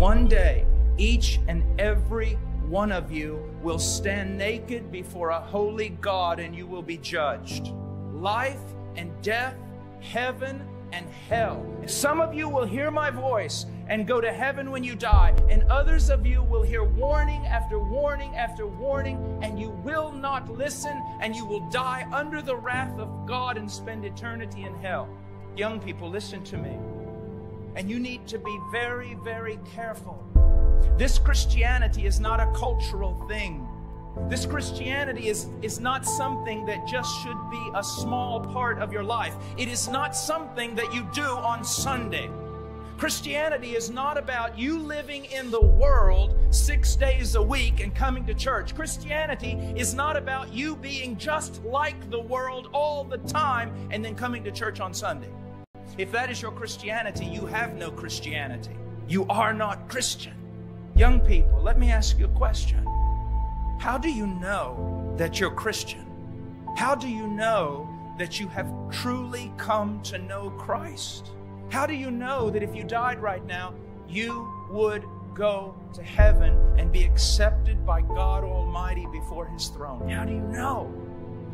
One day, each and every one of you will stand naked before a holy God and you will be judged. Life and death, heaven and hell. Some of you will hear my voice and go to heaven when you die, and others of you will hear warning after warning after warning, and you will not listen, and you will die under the wrath of God and spend eternity in hell. Young people, listen to me. And you need to be very, very careful. This Christianity is not a cultural thing. This Christianity is, is not something that just should be a small part of your life. It is not something that you do on Sunday. Christianity is not about you living in the world six days a week and coming to church. Christianity is not about you being just like the world all the time and then coming to church on Sunday. If that is your Christianity, you have no Christianity. You are not Christian. Young people, let me ask you a question. How do you know that you're Christian? How do you know that you have truly come to know Christ? How do you know that if you died right now, you would go to heaven and be accepted by God Almighty before His throne? How do you know?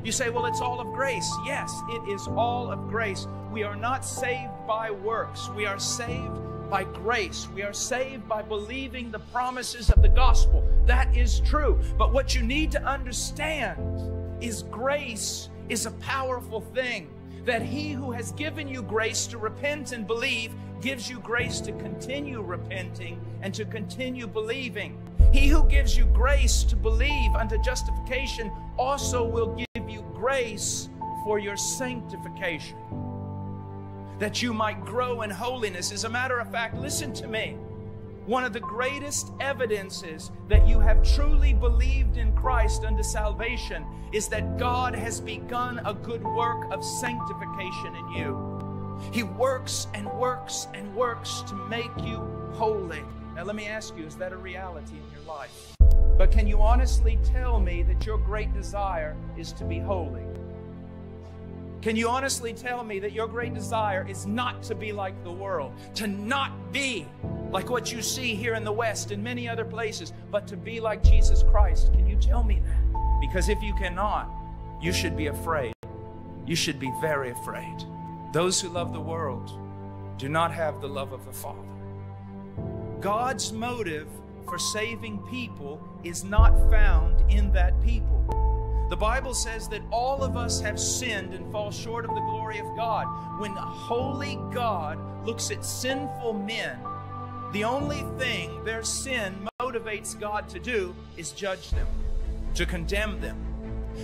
You say, well, it's all of grace. Yes, it is all of grace. We are not saved by works, we are saved by grace. We are saved by believing the promises of the gospel. That is true. But what you need to understand is grace is a powerful thing. That he who has given you grace to repent and believe gives you grace to continue repenting and to continue believing. He who gives you grace to believe unto justification also will give grace for your sanctification that you might grow in holiness. As a matter of fact, listen to me. One of the greatest evidences that you have truly believed in Christ unto salvation is that God has begun a good work of sanctification in you. He works and works and works to make you holy. Now, let me ask you is that a reality in your life? But can you honestly tell me that your great desire is to be holy? Can you honestly tell me that your great desire is not to be like the world, to not be like what you see here in the West and many other places, but to be like Jesus Christ? Can you tell me that? Because if you cannot, you should be afraid. You should be very afraid. Those who love the world do not have the love of the Father. God's motive for saving people is not found in that people. The Bible says that all of us have sinned and fall short of the glory of God. When holy God looks at sinful men, the only thing their sin motivates God to do is judge them, to condemn them.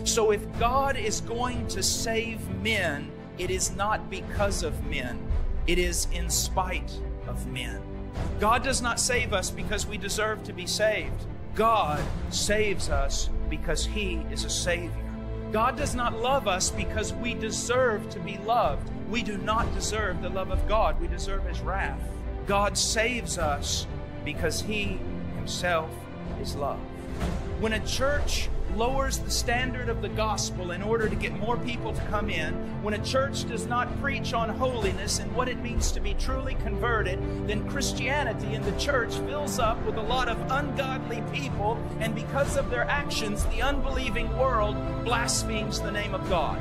So if God is going to save men, it is not because of men, it is in spite of men. God does not save us because we deserve to be saved. God saves us because He is a Savior. God does not love us because we deserve to be loved. We do not deserve the love of God, we deserve His wrath. God saves us because He Himself is love. When a church lowers the standard of the gospel in order to get more people to come in, when a church does not preach on holiness and what it means to be truly converted, then Christianity in the church fills up with a lot of ungodly people, and because of their actions, the unbelieving world blasphemes the name of God.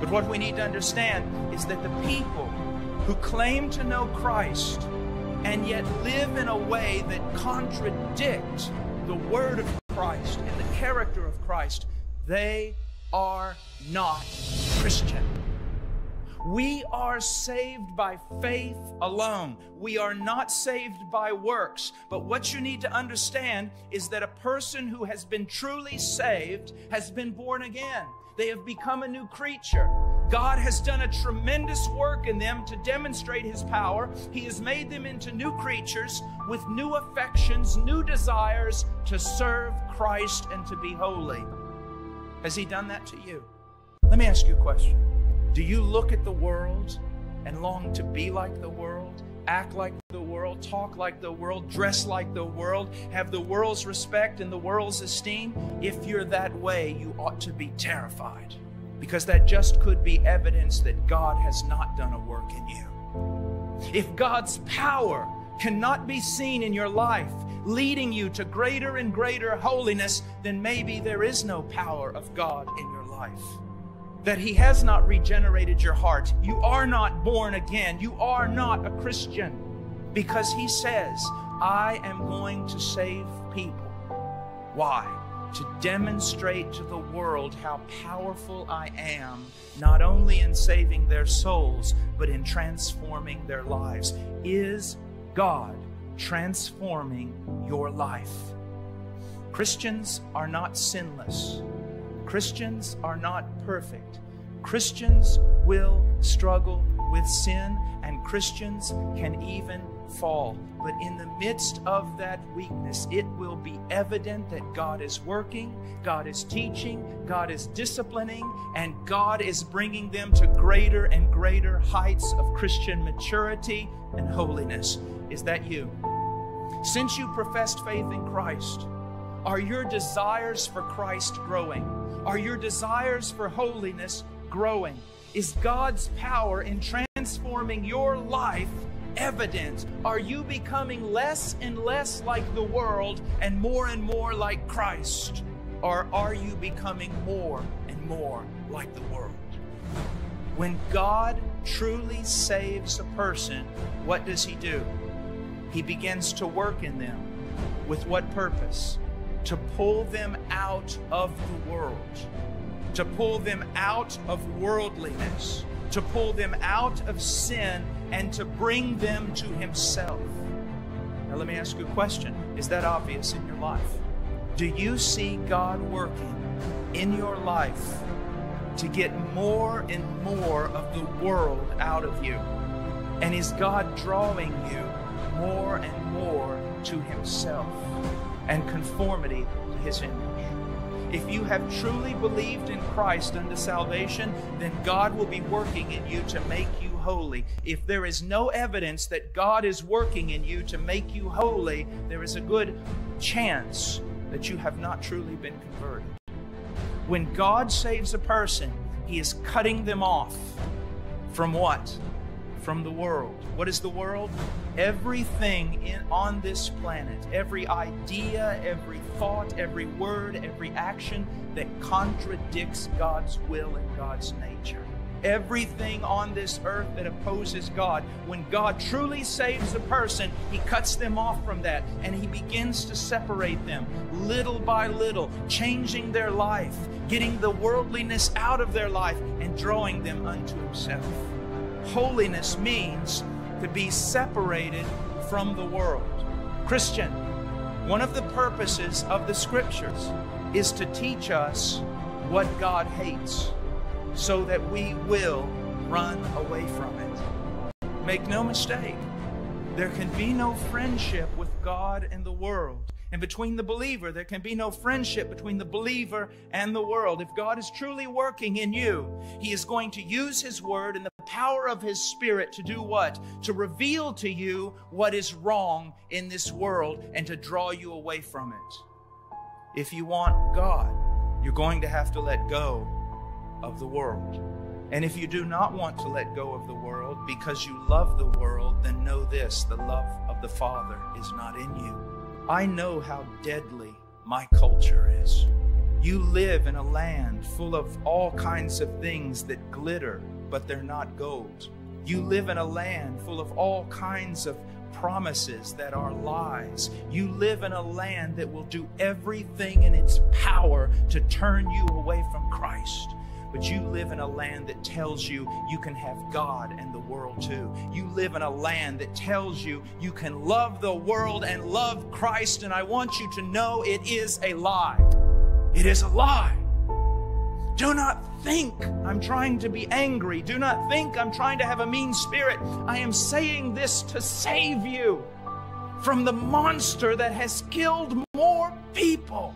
But what we need to understand is that the people who claim to know Christ and yet live in a way that contradicts the Word of Christ and the character of Christ, they are not Christian. We are saved by faith alone. We are not saved by works. But what you need to understand is that a person who has been truly saved has been born again. They have become a new creature. God has done a tremendous work in them to demonstrate His power. He has made them into new creatures with new affections, new desires to serve Christ and to be holy. Has He done that to you? Let me ask you a question. Do you look at the world and long to be like the world? Act like the world, talk like the world, dress like the world, have the world's respect and the world's esteem, if you're that way, you ought to be terrified because that just could be evidence that God has not done a work in you. If God's power cannot be seen in your life, leading you to greater and greater holiness, then maybe there is no power of God in your life. That He has not regenerated your heart. You are not born again. You are not a Christian. Because He says, I am going to save people. Why? to demonstrate to the world how powerful I am, not only in saving their souls, but in transforming their lives. Is God transforming your life? Christians are not sinless. Christians are not perfect. Christians will struggle with sin, and Christians can even fall. But in the midst of that weakness, it will be evident that God is working, God is teaching, God is disciplining, and God is bringing them to greater and greater heights of Christian maturity and holiness. Is that you? Since you professed faith in Christ, are your desires for Christ growing? Are your desires for holiness growing? Is God's power in transforming your life evident? Are you becoming less and less like the world and more and more like Christ? Or are you becoming more and more like the world? When God truly saves a person, what does He do? He begins to work in them. With what purpose? To pull them out of the world, to pull them out of worldliness, to pull them out of sin and to bring them to Himself. Now, let me ask you a question Is that obvious in your life? Do you see God working in your life to get more and more of the world out of you? And is God drawing you more and more to Himself and conformity to His image? If you have truly believed in Christ unto salvation, then God will be working in you to make you holy. If there is no evidence that God is working in you to make you holy, there is a good chance that you have not truly been converted. When God saves a person, He is cutting them off from what? From the world. What is the world? Everything in, on this planet, every idea, every thought, every word, every action that contradicts God's will and God's nature everything on this earth that opposes God. When God truly saves a person, He cuts them off from that and He begins to separate them little by little, changing their life, getting the worldliness out of their life, and drawing them unto Himself. Holiness means to be separated from the world. Christian, one of the purposes of the Scriptures is to teach us what God hates so that we will run away from it. Make no mistake, there can be no friendship with God and the world. And between the believer, there can be no friendship between the believer and the world. If God is truly working in you, He is going to use His word and the power of His Spirit to do what? To reveal to you what is wrong in this world and to draw you away from it. If you want God, you're going to have to let go of the world. And if you do not want to let go of the world because you love the world, then know this the love of the Father is not in you. I know how deadly my culture is. You live in a land full of all kinds of things that glitter, but they're not gold. You live in a land full of all kinds of promises that are lies. You live in a land that will do everything in its power to turn you away from Christ but you live in a land that tells you you can have God and the world too. You live in a land that tells you you can love the world and love Christ, and I want you to know it is a lie. It is a lie. Do not think I'm trying to be angry. Do not think I'm trying to have a mean spirit. I am saying this to save you from the monster that has killed more people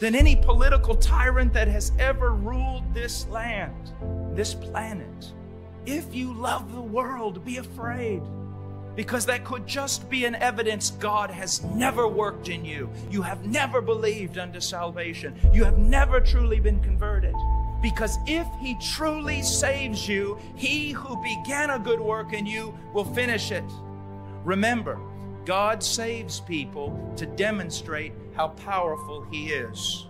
than any political tyrant that has ever ruled this land, this planet. If you love the world, be afraid. Because that could just be an evidence God has never worked in you. You have never believed unto salvation. You have never truly been converted. Because if He truly saves you, He who began a good work in you will finish it. Remember, God saves people to demonstrate how powerful He is.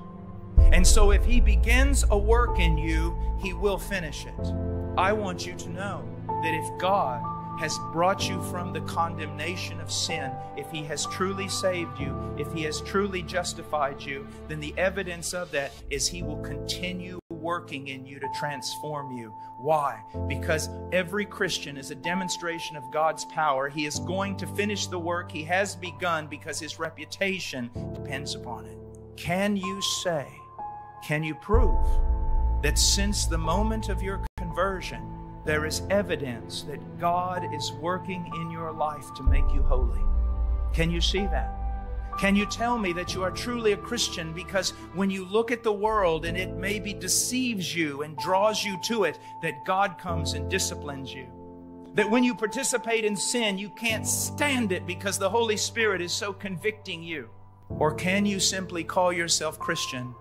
And so, if He begins a work in you, He will finish it. I want you to know that if God has brought you from the condemnation of sin, if He has truly saved you, if He has truly justified you, then the evidence of that is He will continue working in you to transform you. Why? Because every Christian is a demonstration of God's power. He is going to finish the work He has begun because His reputation depends upon it. Can you say, can you prove that since the moment of your conversion, there is evidence that God is working in your life to make you holy. Can you see that? Can you tell me that you are truly a Christian because when you look at the world and it maybe deceives you and draws you to it, that God comes and disciplines you? That when you participate in sin, you can't stand it because the Holy Spirit is so convicting you? Or can you simply call yourself Christian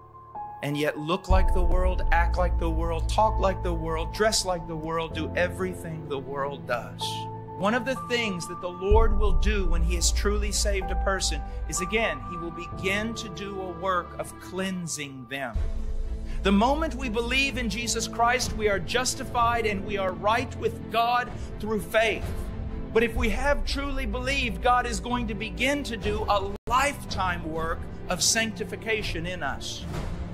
and yet look like the world, act like the world, talk like the world, dress like the world, do everything the world does. One of the things that the Lord will do when He has truly saved a person is again, He will begin to do a work of cleansing them. The moment we believe in Jesus Christ, we are justified and we are right with God through faith. But if we have truly believed, God is going to begin to do a lifetime work of sanctification in us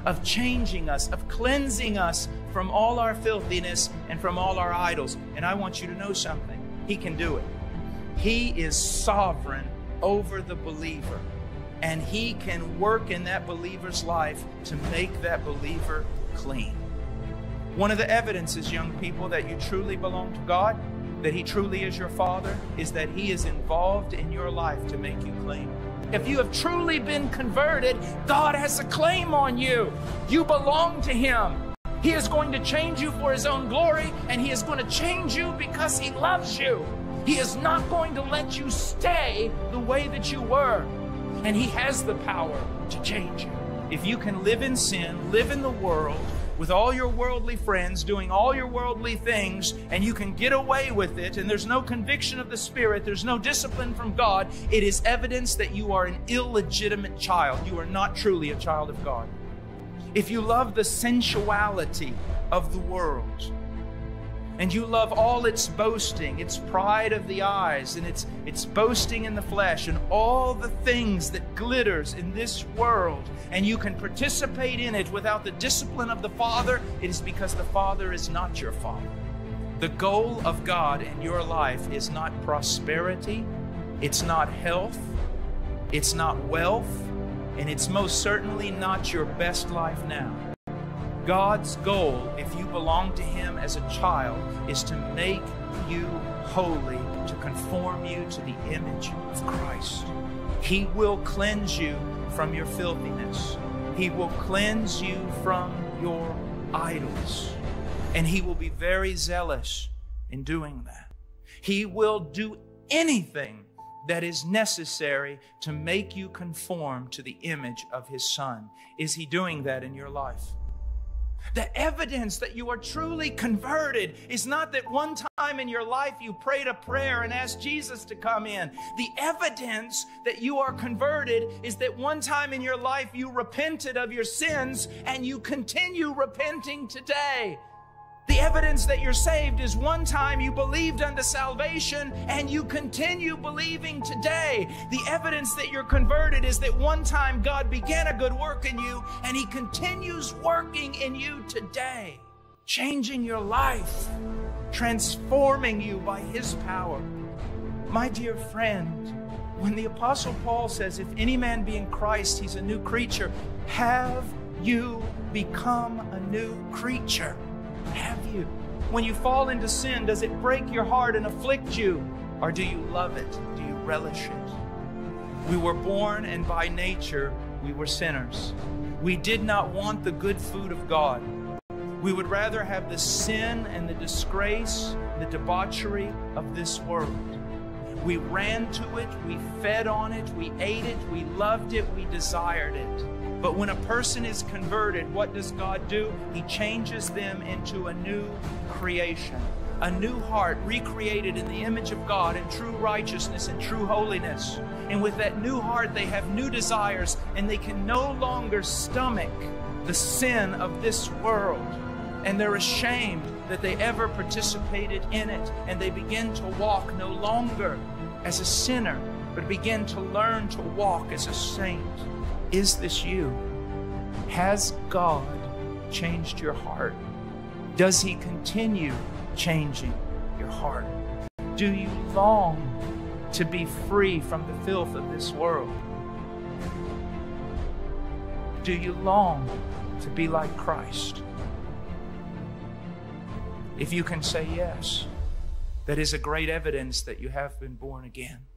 of changing us, of cleansing us from all our filthiness and from all our idols. And I want you to know something He can do it. He is sovereign over the believer, and He can work in that believer's life to make that believer clean. One of the evidences, young people, that you truly belong to God, that He truly is your Father, is that He is involved in your life to make you clean. If you have truly been converted, God has a claim on you. You belong to Him. He is going to change you for His own glory, and He is going to change you because He loves you. He is not going to let you stay the way that you were, and He has the power to change you. If you can live in sin, live in the world, with all your worldly friends, doing all your worldly things, and you can get away with it, and there's no conviction of the Spirit, there's no discipline from God, it is evidence that you are an illegitimate child. You are not truly a child of God. If you love the sensuality of the world, and you love all its boasting, its pride of the eyes, and its, its boasting in the flesh, and all the things that glitters in this world, and you can participate in it without the discipline of the Father, it is because the Father is not your Father. The goal of God in your life is not prosperity, it's not health, it's not wealth, and it's most certainly not your best life now. God's goal, if you belong to Him as a child, is to make you holy, to conform you to the image of Christ. He will cleanse you from your filthiness, He will cleanse you from your idols, and He will be very zealous in doing that. He will do anything that is necessary to make you conform to the image of His Son. Is He doing that in your life? The evidence that you are truly converted is not that one time in your life you prayed a prayer and asked Jesus to come in. The evidence that you are converted is that one time in your life you repented of your sins and you continue repenting today. The evidence that you're saved is one time you believed unto salvation and you continue believing today. The evidence that you're converted is that one time God began a good work in you and He continues working in you today, changing your life, transforming you by His power. My dear friend, when the Apostle Paul says, If any man be in Christ, he's a new creature, have you become a new creature? Have you? When you fall into sin, does it break your heart and afflict you? Or do you love it? Do you relish it? We were born, and by nature, we were sinners. We did not want the good food of God. We would rather have the sin and the disgrace, the debauchery of this world. We ran to it, we fed on it, we ate it, we loved it, we desired it. But when a person is converted, what does God do? He changes them into a new creation. a new heart recreated in the image of God in true righteousness and true holiness. And with that new heart, they have new desires and they can no longer stomach the sin of this world. And they're ashamed that they ever participated in it. And they begin to walk no longer as a sinner, but begin to learn to walk as a saint. Is this you? Has God changed your heart? Does He continue changing your heart? Do you long to be free from the filth of this world? Do you long to be like Christ? If you can say yes, that is a great evidence that you have been born again.